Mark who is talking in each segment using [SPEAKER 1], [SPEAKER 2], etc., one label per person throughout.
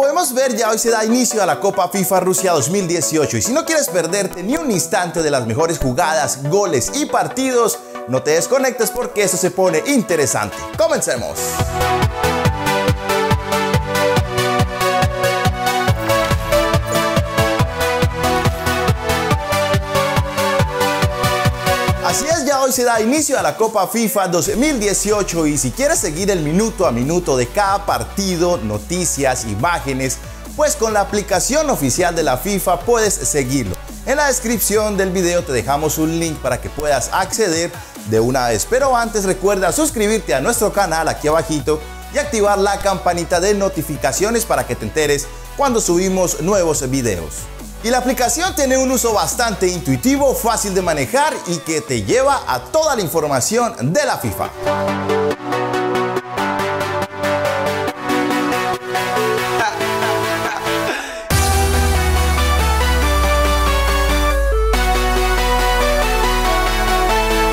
[SPEAKER 1] podemos ver ya hoy se da inicio a la Copa FIFA Rusia 2018 y si no quieres perderte ni un instante de las mejores jugadas, goles y partidos, no te desconectes porque esto se pone interesante. Comencemos. Hoy se da inicio a la Copa FIFA 2018 y si quieres seguir el minuto a minuto de cada partido, noticias, imágenes, pues con la aplicación oficial de la FIFA puedes seguirlo. En la descripción del video te dejamos un link para que puedas acceder de una vez, pero antes recuerda suscribirte a nuestro canal aquí abajito y activar la campanita de notificaciones para que te enteres cuando subimos nuevos videos. Y la aplicación tiene un uso bastante intuitivo, fácil de manejar y que te lleva a toda la información de la FIFA.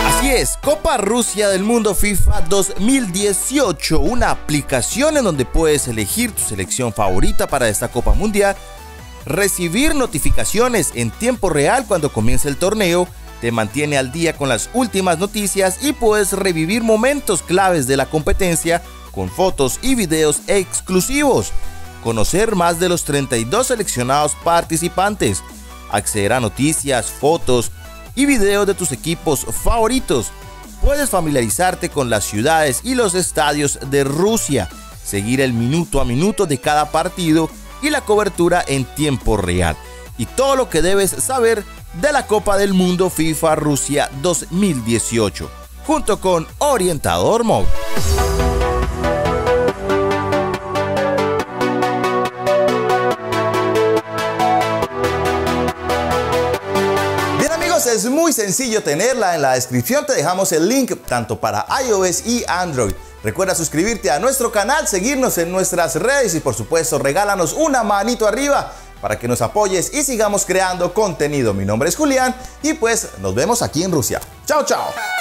[SPEAKER 1] Así es, Copa Rusia del Mundo FIFA 2018, una aplicación en donde puedes elegir tu selección favorita para esta Copa Mundial recibir notificaciones en tiempo real cuando comienza el torneo, te mantiene al día con las últimas noticias y puedes revivir momentos claves de la competencia con fotos y videos exclusivos, conocer más de los 32 seleccionados participantes, acceder a noticias, fotos y videos de tus equipos favoritos. Puedes familiarizarte con las ciudades y los estadios de Rusia, seguir el minuto a minuto de cada partido y la cobertura en tiempo real. Y todo lo que debes saber de la Copa del Mundo FIFA Rusia 2018, junto con Orientador Móvil. Es muy sencillo tenerla. En la descripción te dejamos el link tanto para iOS y Android. Recuerda suscribirte a nuestro canal, seguirnos en nuestras redes y por supuesto regálanos una manito arriba para que nos apoyes y sigamos creando contenido. Mi nombre es Julián y pues nos vemos aquí en Rusia. Chao, chao.